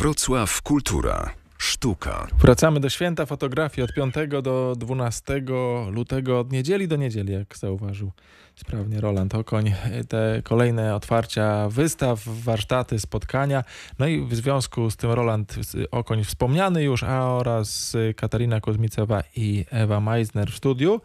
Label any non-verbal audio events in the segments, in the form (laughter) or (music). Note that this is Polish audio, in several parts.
Wrocław Kultura. Sztuka. Wracamy do święta fotografii od 5 do 12 lutego, od niedzieli do niedzieli, jak zauważył sprawnie Roland Okoń. Te kolejne otwarcia wystaw, warsztaty, spotkania. No i w związku z tym Roland Okoń wspomniany już, a oraz Katarina Kozmicewa i Ewa Meisner w studiu.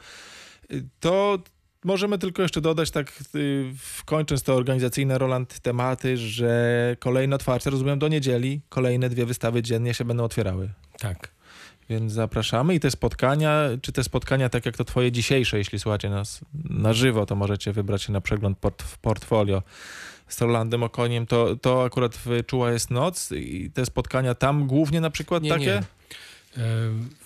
To Możemy tylko jeszcze dodać, tak y, kończąc to organizacyjne Roland tematy, że kolejne otwarcie, rozumiem, do niedzieli, kolejne dwie wystawy dziennie się będą otwierały. Tak. Więc zapraszamy i te spotkania, czy te spotkania, tak jak to twoje dzisiejsze, jeśli słuchacie nas na żywo, to możecie wybrać się na przegląd port, w portfolio z Rolandem Okoniem, to, to akurat Czuła jest noc i te spotkania tam głównie na przykład nie, takie? Nie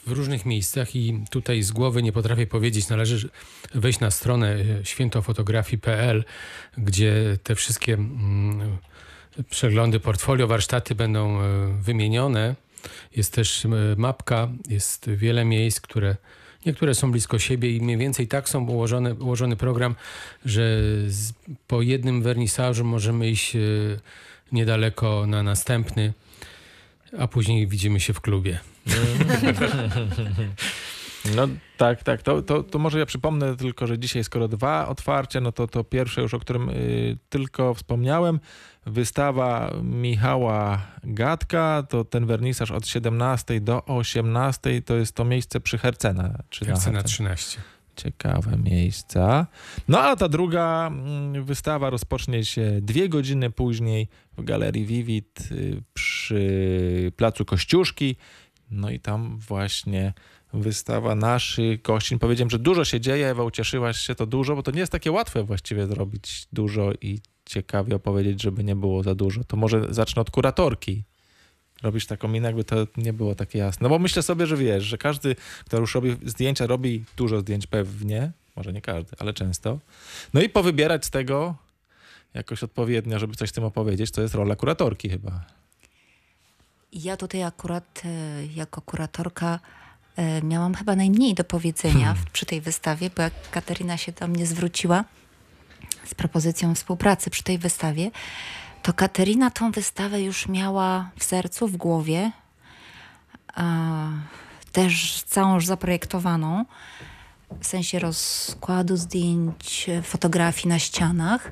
w różnych miejscach i tutaj z głowy nie potrafię powiedzieć, należy wejść na stronę świętofotografii.pl, gdzie te wszystkie mm, przeglądy, portfolio, warsztaty będą e, wymienione. Jest też e, mapka, jest wiele miejsc, które niektóre są blisko siebie i mniej więcej tak są ułożone, ułożony program, że z, po jednym wernisażu możemy iść e, niedaleko na następny, a później widzimy się w klubie. (laughs) No tak, tak. To, to, to może ja przypomnę tylko, że dzisiaj skoro dwa otwarcia, no to to pierwsze już, o którym y, tylko wspomniałem, wystawa Michała Gatka, to ten wernisaż od 17 do 18 to jest to miejsce przy Hercena. Czy Hercena 13. Ciekawe miejsca. No a ta druga mm, wystawa rozpocznie się dwie godziny później w Galerii Vivid y, przy Placu Kościuszki. No i tam właśnie wystawa naszych gościń. Powiedziałem, że dużo się dzieje. Ewa, ucieszyłaś się to dużo, bo to nie jest takie łatwe właściwie zrobić dużo i ciekawie opowiedzieć, żeby nie było za dużo. To może zacznę od kuratorki. Robisz taką minę, jakby to nie było takie jasne. No bo myślę sobie, że wiesz, że każdy, kto już robi zdjęcia, robi dużo zdjęć pewnie, może nie każdy, ale często. No i powybierać z tego jakoś odpowiednio, żeby coś z tym opowiedzieć, to jest rola kuratorki chyba. Ja tutaj akurat e, jako kuratorka e, miałam chyba najmniej do powiedzenia hmm. przy tej wystawie, bo jak Katerina się do mnie zwróciła z propozycją współpracy przy tej wystawie, to Katerina tą wystawę już miała w sercu, w głowie, też całą już zaprojektowaną, w sensie rozkładu zdjęć, fotografii na ścianach.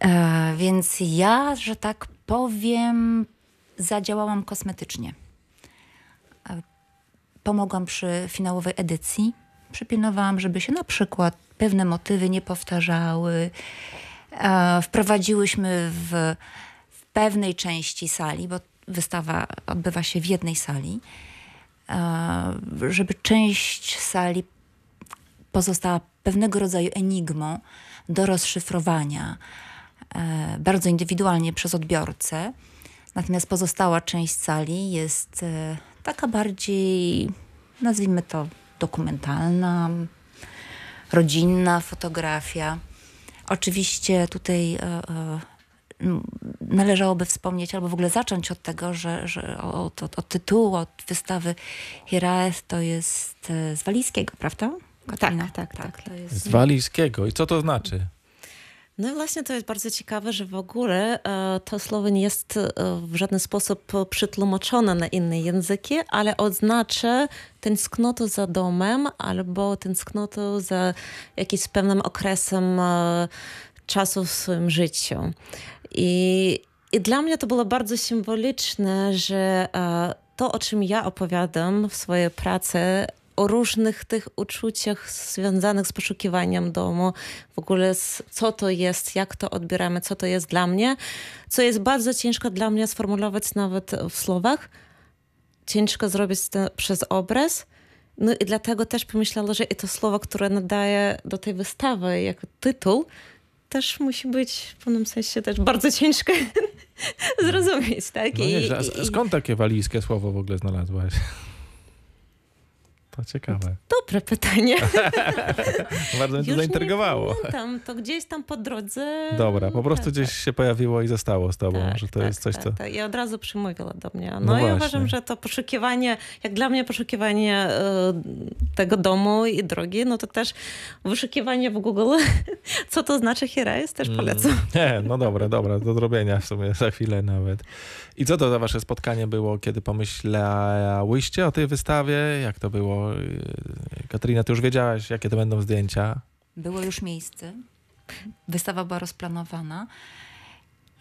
E, więc ja, że tak powiem, zadziałałam kosmetycznie. E, pomogłam przy finałowej edycji. Przypilnowałam, żeby się na przykład pewne motywy nie powtarzały. E, wprowadziłyśmy w, w pewnej części sali, bo wystawa odbywa się w jednej sali, e, żeby część sali pozostała pewnego rodzaju enigmą do rozszyfrowania, bardzo indywidualnie przez odbiorcę. Natomiast pozostała część sali jest e, taka bardziej, nazwijmy to, dokumentalna, rodzinna fotografia. Oczywiście tutaj e, e, należałoby wspomnieć albo w ogóle zacząć od tego, że, że od, od, od tytułu, od wystawy Hiraeth to jest z walijskiego, prawda? Katarina? Tak, tak, tak. tak. Z walijskiego. I co to znaczy? No i właśnie to jest bardzo ciekawe, że w ogóle e, to słowo nie jest e, w żaden sposób przetłumaczone na inne języki, ale oznacza tęsknotę za domem albo tęsknotę za jakimś pewnym okresem e, czasu w swoim życiu. I, i dla mnie to było bardzo symboliczne, że to, o czym ja opowiadam w swojej pracy, o różnych tych uczuciach związanych z poszukiwaniem domu, w ogóle z, co to jest, jak to odbieramy, co to jest dla mnie, co jest bardzo ciężko dla mnie sformułować nawet w słowach. Ciężko zrobić to przez obraz. No i dlatego też pomyślałam, że i to słowo, które nadaje do tej wystawy jako tytuł, też musi być w pewnym sensie też bardzo ciężko (laughs) zrozumieć, tak? No nie, a skąd takie walijskie słowo w ogóle znalazłaś? To ciekawe. Dobre pytanie. (laughs) Bardzo mnie to zaintrygowało. Pamiętam, to gdzieś tam po drodze. Dobra, po prostu tak, gdzieś się pojawiło i zostało z tobą, tak, że to tak, jest coś, tak, co... Tak. I od razu przemówiła do mnie. No, No i właśnie. uważam, że to poszukiwanie, jak dla mnie poszukiwanie e, tego domu i drogi, no to też wyszukiwanie w Google, (laughs) co to znaczy Hira, jest też polecam. Mm, (laughs) Nie, no dobra, dobra, do zrobienia w sumie za chwilę nawet. I co to za wasze spotkanie było, kiedy pomyślałyście o tej wystawie? Jak to było? Katarina, ty już wiedziałaś, jakie to będą zdjęcia? Było już miejsce. Wystawa była rozplanowana.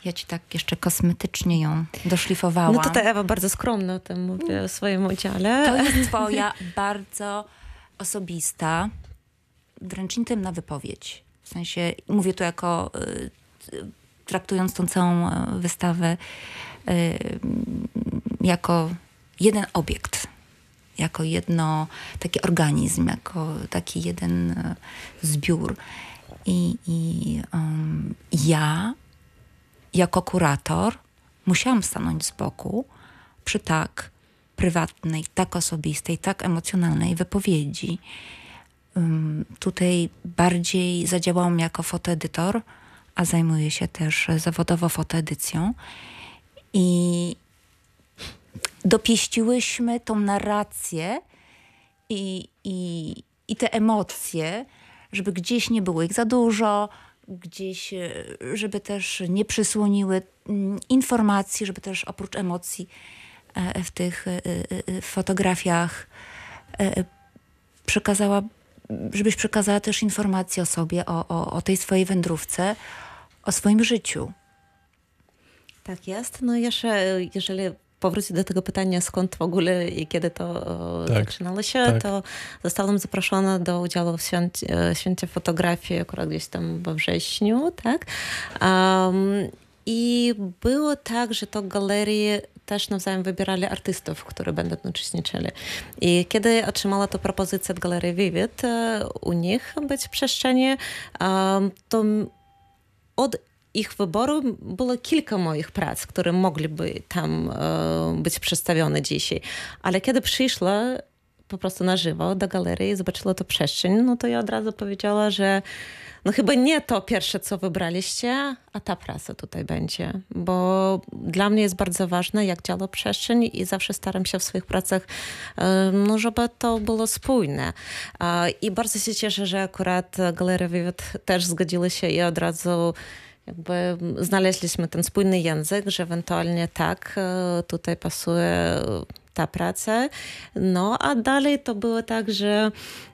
Ja ci tak jeszcze kosmetycznie ją doszlifowałam. No tutaj Ewa bardzo skromno o tym mówi, o swoim udziale. To jest (laughs) twoja bardzo osobista, wręcz intymna wypowiedź. W sensie, mówię tu jako, y, traktując tą całą y, wystawę y, jako jeden obiekt, jako jedno, taki organizm, jako taki jeden y, zbiór. I, i um, ja, jako kurator, musiałam stanąć z boku przy tak prywatnej, tak osobistej, tak emocjonalnej wypowiedzi. Ym, Tutaj bardziej zadziałałam jako fotoedytor, a zajmuję się też zawodowo fotoedycją. I dopieściłyśmy tą narrację i, i, i te emocje, żeby gdzieś nie było ich za dużo, gdzieś, e, żeby też nie przysłoniły mm, informacji, żeby też oprócz emocji e, w tych e, fotografiach przekazała, żebyś przekazała też informacje o sobie, o, o, o tej swojej wędrówce, o swoim życiu. Tak jest. No jeszcze, jeżeli powrócić do tego pytania, skąd w ogóle i kiedy to Tak, zaczynało się, tak. to zostałam zaproszona do udziału w święcie, e, święcie fotografii akurat gdzieś tam we wrześniu, tak? Um, I było tak, że to galerie też nawzajem wybierali artystów, którzy będą uczestniczyli. I kiedy otrzymała to propozycję od Galerii Vivid e, u nich być w przestrzeni, to od ich wyboru było kilka moich prac, które mogliby tam e, być przedstawione dzisiaj. Ale kiedy przyszła po prostu na żywo do galerii i zobaczyła to przestrzeń, no to ja od razu powiedziała, że no chyba nie to pierwsze, co wybraliście, a ta praca tutaj będzie. Bo dla mnie jest bardzo ważne, jak działa przestrzeń i zawsze staram się w swoich pracach, e, no żeby to było spójne. I bardzo się cieszę, że akurat Galeria Vivid też zgodziła się i od razu jakby znaleźliśmy ten spójny język, że ewentualnie tak, e, tutaj pasuje ta praca. No a dalej to było tak, że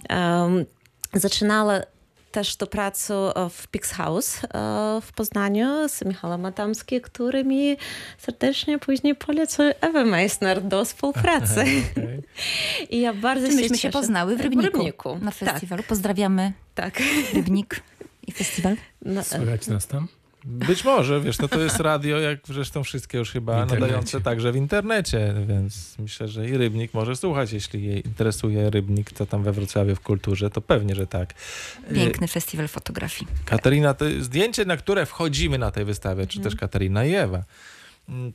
um, zaczynała też tę pracę w Pix House e, w Poznaniu z Michałem Adamskim, który mi serdecznie później polecił Ewę Meissner do współpracy. (laughs) Okej. I ja bardzo Czy się myśmy się poznały w Rybniku, Rybniku. na Tak, festiwalu. Pozdrawiamy tak. Rybnik i festiwal. No, Słychać nas tam? Być może, wiesz, no to jest radio, jak zresztą wszystkie już chyba nadające także w internecie, więc myślę, że i Rybnik może słuchać, jeśli jej interesuje Rybnik, co tam we Wrocławiu w kulturze, to pewnie, że tak. Piękny festiwal fotografii. Katarina, to zdjęcie, na które wchodzimy na tej wystawie, czy też Katarina i Ewa, mm,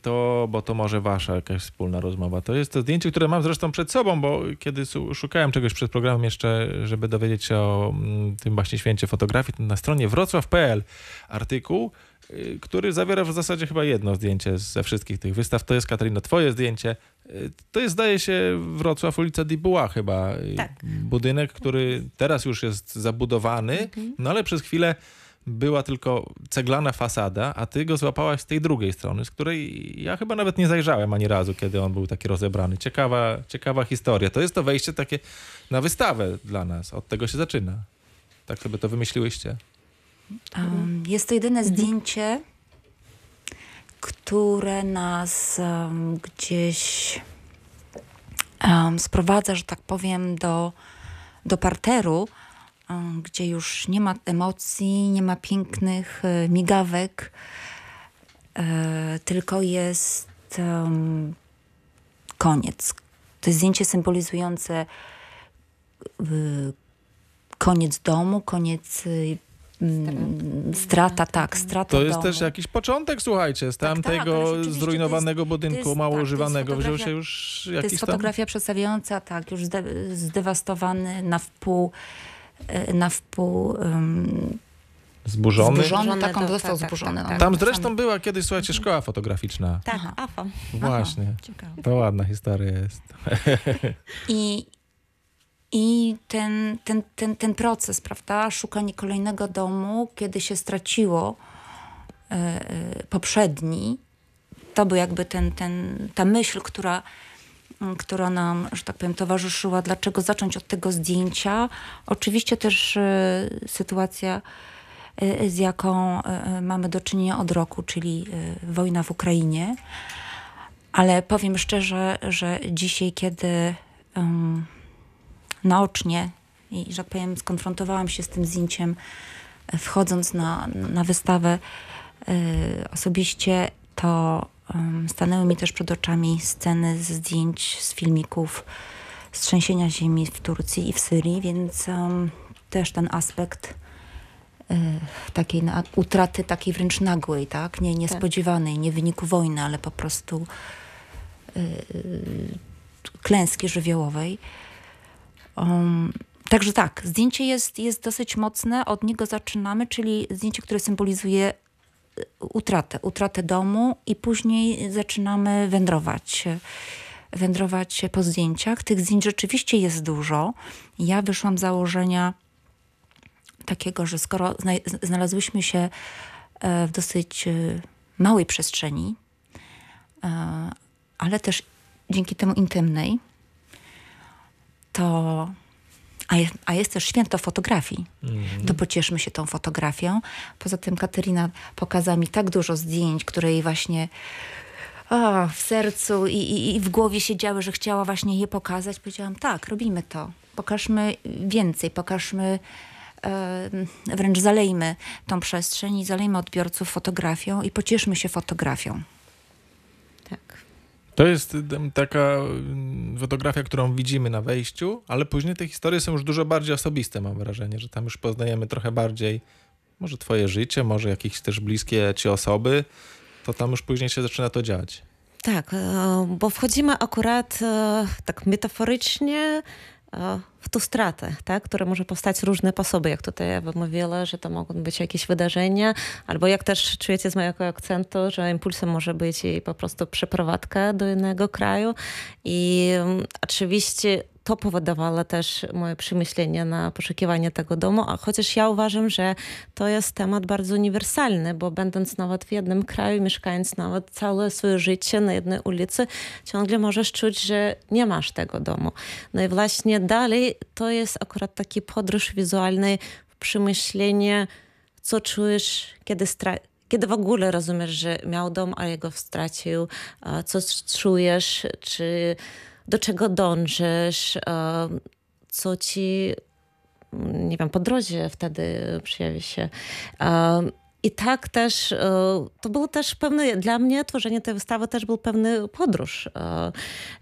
to, bo to może wasza jakaś wspólna rozmowa. To jest to zdjęcie, które mam zresztą przed sobą, bo kiedy szukałem czegoś przed programem jeszcze, żeby dowiedzieć się o mm, tym właśnie święcie fotografii, to na stronie wrocław.pl artykuł, y, który zawiera w zasadzie chyba jedno zdjęcie ze wszystkich tych wystaw. To jest, Katarina, twoje zdjęcie. Y, To jest, zdaje się, Wrocław, ulica Dibuła chyba. y, Tak. Budynek, który teraz już jest zabudowany, no ale przez chwilę była tylko ceglana fasada, a ty go złapałaś z tej drugiej strony, z której ja chyba nawet nie zajrzałem ani razu, kiedy on był taki rozebrany. Ciekawa, ciekawa historia. To jest to wejście takie na wystawę dla nas. Od tego się zaczyna. Tak sobie to wymyśliłyście. Um, jest to jedyne zdjęcie, które nas um, gdzieś um, sprowadza, że tak powiem, do, do parteru, gdzie już nie ma emocji, nie ma pięknych e, migawek, e, tylko jest koniec. To jest zdjęcie symbolizujące y, koniec domu, koniec strata, tak, strata To jest domu. też jakiś początek, słuchajcie, z Tak, tamtego ale rzeczywiście zrujnowanego jest- budynku to jest- mało tak, używanego wziął fotografia- się już To jest jakiś tam... fotografia przedstawiająca, tak, już zde- zdewastowany na wpół, e, na wpół um, Zburzony. zburzony, Zburzony, tak, on tak, został tak, zburzony. tak, no. tak. Tam zresztą była kiedyś, słuchajcie, szkoła fotograficzna. Tak, Aha. AFA. Właśnie. Ciekawe. To ładna historia jest. (laughs) I, i ten, ten, ten, ten proces, prawda, szukanie kolejnego domu, kiedy się straciło e, e, poprzedni, to był jakby ten, ten, ta myśl, która, która nam, że tak powiem, towarzyszyła. Dlaczego zacząć od tego zdjęcia? Oczywiście też e, sytuacja, e, z jaką e, mamy do czynienia od roku, czyli wojna w Ukrainie. Ale powiem szczerze, że dzisiaj, kiedy um, naocznie i, że tak powiem, skonfrontowałam się z tym zdjęciem, wchodząc na, na wystawę e, osobiście, to stanęły mi też przed oczami sceny ze zdjęć, z filmików z trzęsienia ziemi w Turcji i w Syrii, więc um, też ten aspekt e, takiej na, utraty takiej wręcz nagłej, tak? Nie, niespodziewanej, nie w wyniku wojny, ale po prostu e, klęski żywiołowej. Um, także tak, zdjęcie jest, jest dosyć mocne, od niego zaczynamy, czyli zdjęcie, które symbolizuje y, utratę, utratę domu i później zaczynamy wędrować. Wędrować po zdjęciach. Tych zdjęć rzeczywiście jest dużo. Ja wyszłam z założenia takiego, że skoro zna- znalazłyśmy się e, w dosyć e, małej przestrzeni, e, ale też dzięki temu intymnej, to. A jest, a jest też święto fotografii. To pocieszmy się tą fotografią. Poza tym Katerina pokazała mi tak dużo zdjęć, które jej właśnie o, w sercu i, i, i w głowie siedziały, że chciała właśnie je pokazać. Powiedziałam, tak, robimy to. Pokażmy więcej, pokażmy, wręcz zalejmy tą przestrzeń i zalejmy odbiorców fotografią i pocieszmy się fotografią. Tak. To jest taka fotografia, którą widzimy na wejściu, ale później te historie są już dużo bardziej osobiste, mam wrażenie, że tam już poznajemy trochę bardziej może twoje życie, może jakieś też bliskie ci osoby, to tam już później się zaczyna to dziać. Tak, e, bo wchodzimy akurat e, tak metaforycznie w tą stratę, tak, która może powstać różne sposoby, jak tutaj Ewa mówiła, że to mogą być jakieś wydarzenia, albo jak też czujecie z mojego akcentu, że impulsem może być i po prostu przeprowadzka do innego kraju. I mm, oczywiście to powodowało też moje przemyślenia na poszukiwanie tego domu, a chociaż ja uważam, że to jest temat bardzo uniwersalny, bo będąc nawet w jednym kraju, mieszkając nawet całe swoje życie na jednej ulicy, ciągle możesz czuć, że nie masz tego domu. No i właśnie dalej to jest akurat taki podróż wizualny przemyślenie, co czujesz, kiedy stra- kiedy w ogóle rozumiesz, że miał dom, a jego stracił, co czujesz, czy do czego dążysz, a co ci, nie wiem, po drodze wtedy przyjawi się. I tak też, e, to było też pewne, dla mnie tworzenie tej wystawy też był pewny podróż e,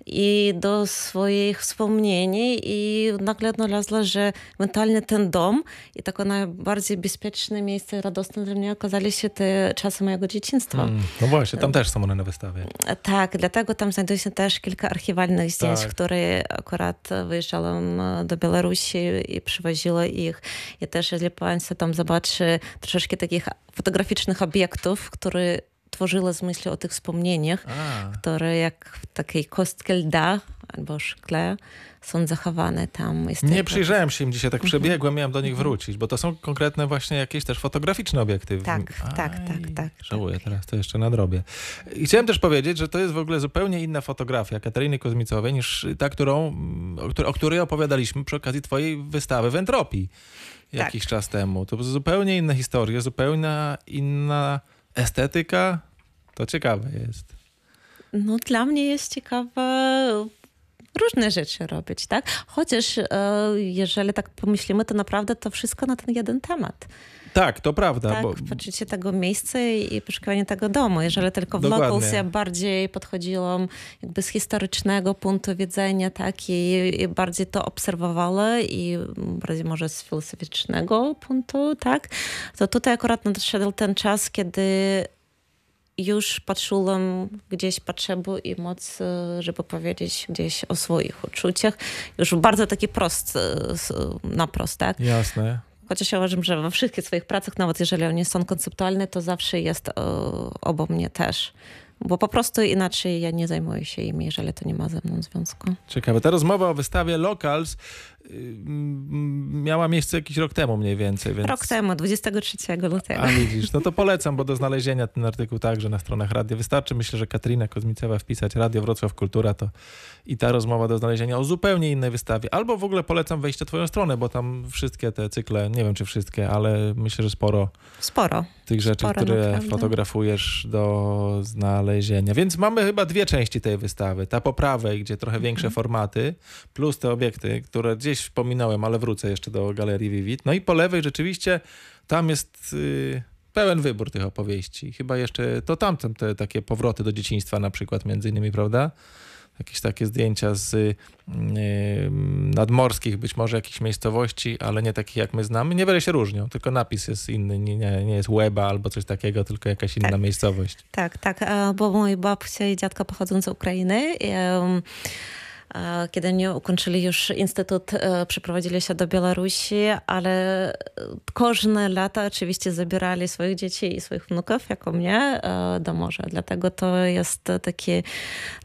i do swoich wspomnień i nagle odnalazła, że mentalnie ten dom i takie najbardziej bezpieczne miejsce, radosne dla mnie okazali się te czasy mojego dzieciństwa. Mm, no właśnie, tam też są one na wystawie. Tak, dlatego tam znajduje się też kilka archiwalnych zdjęć, Tak. które akurat wyjeżdżałam do Białorusi i przywoziła ich. I też, jeżeli Państwo tam zobaczy troszeczkę takich fotograficznych obiektów, które tworzyły z myśli o tych wspomnieniach, A, które jak w takiej kostce lda albo szkle są zachowane tam. Jest nie przyjrzałem się im dzisiaj, tak Mhm. przebiegłem, miałem do nich wrócić, bo to są konkretne właśnie jakieś też fotograficzne obiekty. Tak, tak, Aj, tak, tak, Żałuję, teraz to jeszcze nadrobię. I chciałem też powiedzieć, że to jest w ogóle zupełnie inna fotografia Katariny Kozmicowej niż ta, którą, mm, o, której- o której opowiadaliśmy przy okazji twojej wystawy w Entropii jakiś Tak. czas temu. To zupełnie inne historie, zupełnie inna estetyka. To ciekawe jest. No dla mnie jest ciekawe różne rzeczy robić, tak? Chociaż e, jeżeli tak pomyślimy, to naprawdę to wszystko na ten jeden temat. Tak, to prawda. Tak, bo, poczucie tego miejsca i poszukiwanie tego domu. Jeżeli tylko w. Locals ja bardziej podchodziłam jakby z historycznego punktu widzenia, tak, i, i bardziej to obserwowała i bardziej może z filozoficznego punktu, tak, to tutaj akurat nadszedł ten czas, kiedy już poczułam gdzieś potrzebę i moc, żeby powiedzieć gdzieś o swoich uczuciach. Już bardzo taki prost, s- naprost, tak? Jasne. Chociaż ja uważam, że we wszystkich swoich pracach, nawet jeżeli one są konceptualne, to zawsze jest e, obok mnie też. Bo po prostu inaczej ja nie zajmuję się imi, jeżeli to nie ma ze mną związku. Ciekawe. Ta rozmowa o wystawie Locals miała miejsce jakiś rok temu mniej więcej. Więc... Rok temu, 23 lutego. A widzisz, no to (laughs) polecam, bo do znalezienia ten artykuł także na stronach radia. Wystarczy, myślę, że Katrina Kozmicewa wpisać Radio Wrocław Kultura, to i ta rozmowa do znalezienia o zupełnie innej wystawie. Albo w ogóle polecam wejść na twoją stronę, bo tam wszystkie te cykle, nie wiem czy wszystkie, ale myślę, że sporo Sporo. tych rzeczy, Sporo, które naprawdę. fotografujesz do znalezienia. Więc mamy chyba dwie części tej wystawy. Ta po prawej, gdzie trochę większe formaty, plus te obiekty, które gdzieś wspominałem, ale wrócę jeszcze do Galerii Vivid. No i po lewej rzeczywiście tam jest y, pełen wybór tych opowieści. Chyba jeszcze to tamten te takie powroty do dzieciństwa na przykład między innymi, prawda? Jakieś takie zdjęcia z y, nadmorskich, być może jakichś miejscowości, ale nie takich jak my znamy. Niewiele się różnią, tylko napis jest inny, nie, nie, nie jest Łeba albo coś takiego, tylko jakaś inna Tak. miejscowość. Tak, tak, e, bo moi babcia i dziadka pochodzą z Ukrainy. I, e, Kiedy oni ukończyli już instytut, e, przeprowadzili się do Białorusi, ale każde lata oczywiście zabierali swoich dzieci i swoich wnuków, jako mnie, e, do morza. Dlatego to jest taki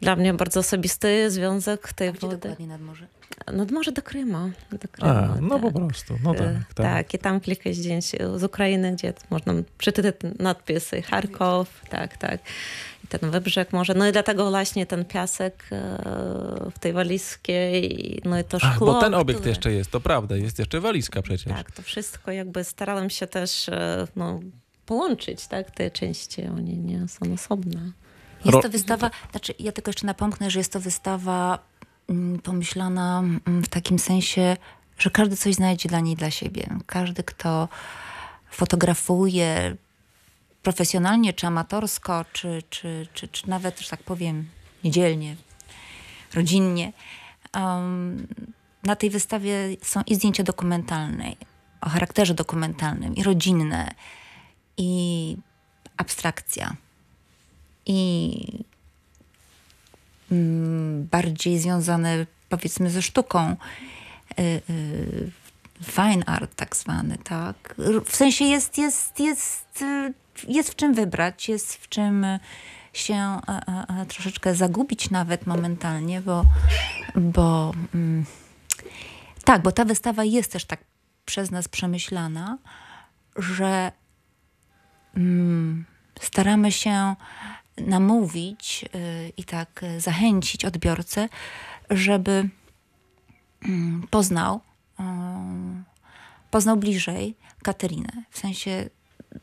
dla mnie bardzo osobisty związek tej Gdzie wody. dokładnie nad morze? Nad morze do Krymu. Do Krymu A, no tak. po prostu, no E, tak. tak. Tak, i tam kilka zdjęć z Ukrainy, gdzie można przeczytać nadpisy Charkow, tak, tak. I ten wybrzeg może. No i dlatego właśnie ten piasek e, w tej walizkiej, no i to Ach, szkło. bo ten obiekt które- jeszcze jest, to prawda, jest jeszcze walizka przecież. Tak, to wszystko jakby starałam się też e, no, połączyć, tak, te części, one nie są osobne. Jest to wystawa, znaczy ja tylko jeszcze napomknę, że jest to wystawa pomyślana mm, w takim sensie, że każdy coś znajdzie dla niej, dla siebie. Każdy, kto fotografuje profesjonalnie, czy amatorsko, czy, czy, czy, czy nawet, że tak powiem, niedzielnie, rodzinnie. Um, na tej wystawie są i zdjęcia dokumentalne, o charakterze dokumentalnym, i rodzinne, i abstrakcja i mm, bardziej związane powiedzmy ze sztuką. Y, y, Fine art tak zwany, tak. W sensie jest, jest, jest, y, jest w czym wybrać, jest w czym się e, e, e, troszeczkę zagubić nawet momentalnie, bo, bo mm, tak, bo ta wystawa jest też tak przez nas przemyślana, że mm, staramy się namówić y, i tak zachęcić odbiorcę, żeby mm, poznał, y, poznał bliżej Katerinę. W sensie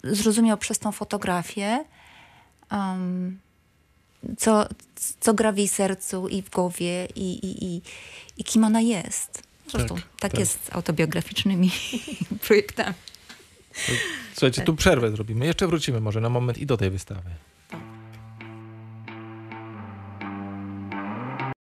zrozumiał przez tą fotografię, um, co, co gra w jej sercu i w głowie i, i, i, i kim ona jest. Zresztą tak, tak. jest z autobiograficznymi (laughs) projektami. Słuchajcie, tu przerwę zrobimy. Jeszcze wrócimy może na moment i do tej wystawy.